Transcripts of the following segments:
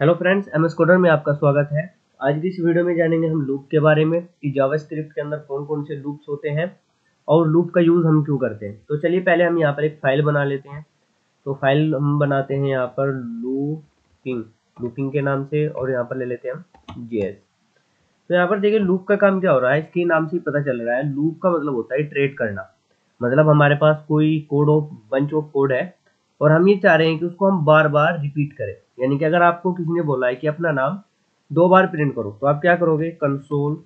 Hello friends M S coder में आपका स्वागत है। आज की इस वीडियो में जानेंगे हम लूप के बारे में कि जावास्क्रिप्ट के अंदर कौन कौन से लूप्स होते हैं और लूप का यूज़ हम क्यों करते हैं। तो चलिए पहले हम यहाँ पर एक फ़ाइल बना लेते हैं। तो फ़ाइल हम बनाते हैं यहाँ पर लूपिंग लूपिंग के नाम से और यहाँ पर ले लेते हैं हम जे तो यहाँ पर देखिए लूप का काम क्या हो रहा है? इसके नाम से ही पता चल रहा है। लूप का मतलब होता है ट्रेड करना। मतलब हमारे पास कोई code of bunch of code है और हम ये चाह रहे हैं कि उसको हम बार बार रिपीट करें। यानी कि अगर आपको किसी ने बोला है कि अपना नाम दो बार प्रिंट करो तो आप क्या करोगे? कंसोल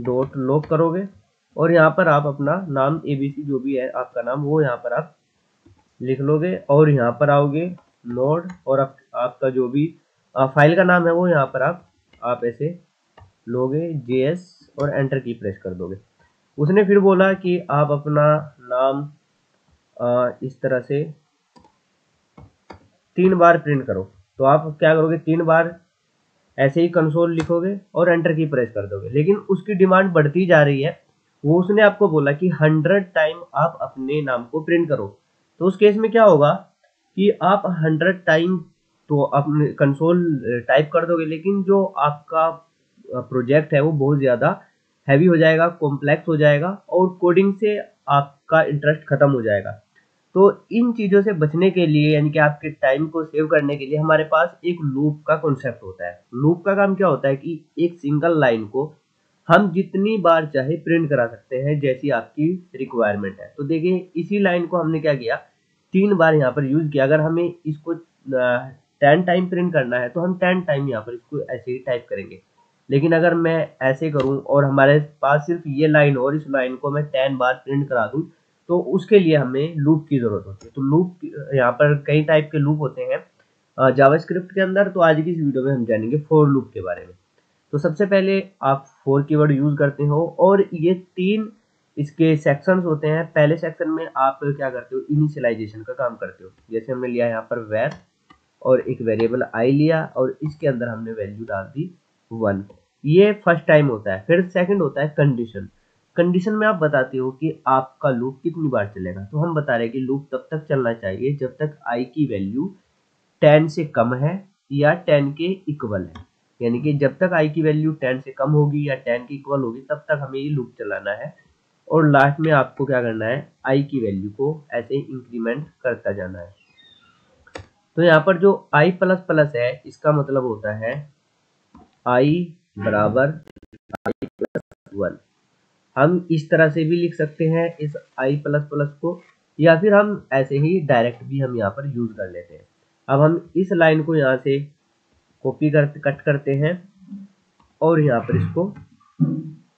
डॉट लॉक करोगे और यहाँ पर आप अपना नाम एबीसी जो भी है आपका नाम वो यहाँ पर आप लिख लोगे और यहाँ पर आओगे नोड और आप, आपका जो भी आ, फ़ाइल का नाम है वो यहाँ पर आप आप ऐसे लोगे जेएस और एंटर की प्रेस कर दोगे। उसने फिर बोला कि आप अपना नाम आ, इस तरह से तीन बार प्रिंट करो। तो आप क्या करोगे? तीन बार ऐसे ही कंसोल लिखोगे और एंटर की प्रेस कर दोगे। लेकिन उसकी डिमांड बढ़ती जा रही है। वो उसने आपको बोला कि हंड्रेड टाइम आप अपने नाम को प्रिंट करो। तो उस केस में क्या होगा कि आप हंड्रेड टाइम तो अपने कंसोल टाइप कर दोगे। लेकिन जो आपका प्रोजेक्ट है वो बहुत ज़्यादा हैवी हो जाएगा कॉम्प्लेक्स हो जाएगा और कोडिंग से आपका इंटरेस्ट खत्म हो जाएगा। तो इन चीज़ों से बचने के लिए, यानी कि आपके टाइम को सेव करने के लिए, हमारे पास एक लूप का कॉन्सेप्ट होता है। लूप का काम क्या होता है कि एक सिंगल लाइन को हम जितनी बार चाहे प्रिंट करा सकते हैं, जैसी आपकी रिक्वायरमेंट है। तो देखिए, इसी लाइन को हमने क्या किया? तीन बार यहाँ पर यूज़ किया। अगर हमें इसको टेन टाइम प्रिंट करना है तो हम टेन टाइम यहाँ पर इसको ऐसे ही टाइप करेंगे। लेकिन अगर मैं ऐसे करूँ, और हमारे पास सिर्फ़ ये लाइन और इस लाइन को मैं टेन बार प्रिंट करा दूँ तो उसके लिए हमें लूप की ज़रूरत होती है। तो लूप यहाँ पर कई टाइप के लूप होते हैं। जावास्क्रिप्ट के अंदर तो आज की इस वीडियो में हम जानेंगे फोर लूप के बारे में। तो सबसे पहले आप फोर कीवर्ड यूज़ करते हो और ये तीन इसके सेक्शंस होते हैं। पहले सेक्शन में आप क्या करते हो? इनिशियलाइजेशन का काम करते हो। जैसे हमने लिया यहाँ पर वेर और एक वेरिएबल आई लिया और इसके अंदर हमने वैल्यू डाल दी वन ये फ़र्स्ट टाइम होता है। फिर सेकंड होता है कंडीशन कंडीशन में आप बताते हो कि आपका लूप कितनी बार चलेगा। तो हम बता रहे हैं कि लूप तब तक चलना चाहिए जब तक आई की वैल्यू टेन से कम है या टेन के इक्वल है। यानी कि जब तक आई की वैल्यू टेन से कम होगी या टेन के इक्वल होगी, तब तक हमें ये लूप चलाना है। और लास्ट में आपको क्या करना है? आई की वैल्यू को ऐसे इंक्रीमेंट करता जाना है। तो यहाँ पर जो आई प्लस प्लस है, इसका मतलब होता है आई बराबर आई प्लस वन हम इस तरह से भी लिख सकते हैं इस आई प्लस प्लस को, या फिर हम ऐसे ही डायरेक्ट भी हम यहाँ पर यूज़ कर लेते हैं। अब हम इस लाइन को यहाँ से कॉपी कर कट करते हैं और यहाँ पर इसको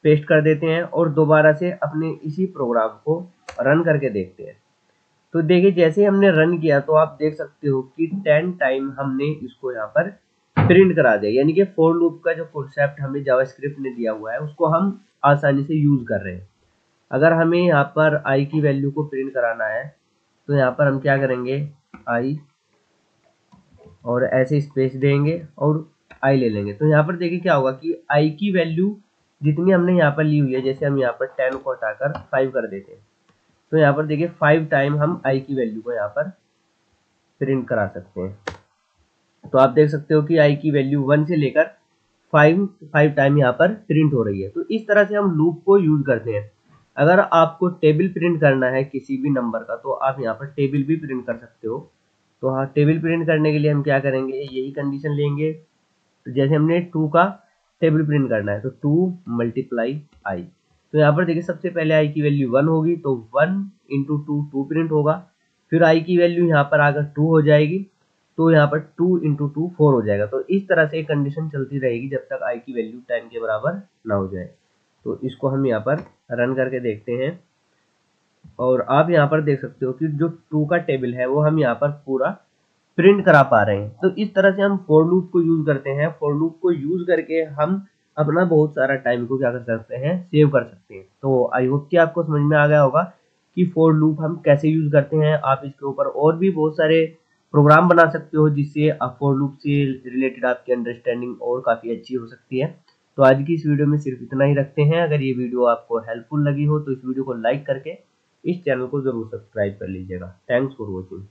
पेस्ट कर देते हैं और दोबारा से अपने इसी प्रोग्राम को रन करके देखते हैं। तो देखिए, जैसे हमने रन किया तो आप देख सकते हो कि टेन टाइम हमने इसको यहाँ पर प्रिंट करा दिया। यानी कि फोर लूप का जो कॉन्सेप्ट हमें जावास्क्रिप्ट ने दिया हुआ है, उसको हम आसानी से यूज़ कर रहे हैं। अगर हमें यहाँ पर आई की वैल्यू को प्रिंट कराना है तो यहाँ पर हम क्या करेंगे? आई और ऐसे स्पेस देंगे और आई ले लेंगे। तो यहाँ पर देखिए क्या होगा कि आई की वैल्यू जितनी हमने यहाँ पर ली हुई है, जैसे हम यहाँ पर टेन को हटाकर फाइव कर देते हैं तो यहाँ पर देखिए फाइव टाइम हम आई की वैल्यू को यहाँ पर प्रिंट करा सकते हैं। तो आप देख सकते हो कि आई की वैल्यू वन से लेकर फाइव फाइव टाइम यहाँ पर प्रिंट हो रही है। तो इस तरह से हम लूप को यूज़ करते हैं। अगर आपको टेबल प्रिंट करना है किसी भी नंबर का तो आप यहाँ पर टेबल भी प्रिंट कर सकते हो। तो हाँ टेबल प्रिंट करने के लिए हम क्या करेंगे? यही कंडीशन लेंगे। तो जैसे हमने टू का टेबल प्रिंट करना है तो टू मल्टीप्लाई आई तो यहाँ पर देखिए, सबसे पहले आई की वैल्यू वन होगी तो one into two two print होगा। फिर आई की वैल्यू यहाँ पर आकर टू हो जाएगी। तो यहाँ पर टू इंटू टू फोर हो जाएगा। तो इस तरह से कंडीशन चलती रहेगी जब तक आई की वैल्यू टेन के बराबर ना हो जाए। तो इसको हम यहाँ पर रन करके देखते हैं। और आप यहाँ पर देख सकते हो कि जो टू का टेबल है, वो हम यहाँ पर पूरा प्रिंट करा पा रहे हैं। तो इस तरह से हम फोर लूप को यूज़ करते हैं। फोर लूप को यूज़ करके हम अपना बहुत सारा टाइम को क्या कर सकते हैं? सेव कर सकते हैं। तो आई होप कि आपको समझ में आ गया होगा कि फोर लूप हम कैसे यूज़ करते हैं। आप इसके ऊपर और भी बहुत सारे प्रोग्राम बना सकते हो जिससे फॉर लूप से रिलेटेड आपकी अंडरस्टैंडिंग और काफ़ी अच्छी हो सकती है। तो आज की इस वीडियो में सिर्फ़ इतना ही रखते हैं। अगर ये वीडियो आपको हेल्पफुल लगी हो तो इस वीडियो को लाइक करके इस चैनल को ज़रूर सब्सक्राइब कर लीजिएगा। Thanks for watching